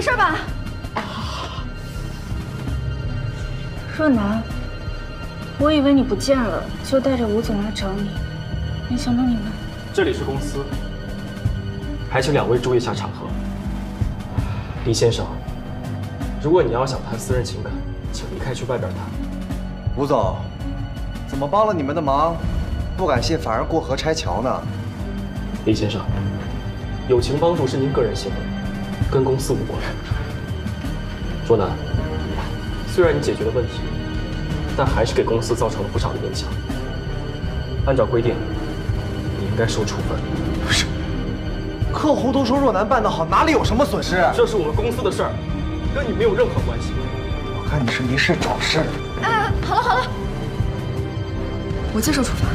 事吧？若楠，我以为你不见了，就带着吴总来找你，没想到你们……这里是公司，还请两位注意一下场合。李先生，如果你要想谈私人情感，请离开，去外边谈。吴总，怎么帮了你们的忙，不感谢反而过河拆桥呢？李先生，友情帮助是您个人行为，跟公司无关。若楠，虽然你解决了问题，但还是给公司造成了不少的影响。按照规定，你应该受处分。不是，客户都说若楠办得好，哪里有什么损失？这是我们公司的事儿，跟你没有任何关系。我看你是没事找事。哎，好了好了，我接受处罚。